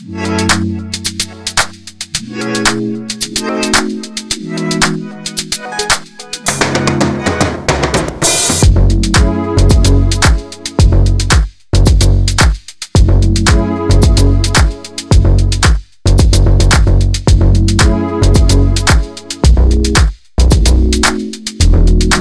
Yeah.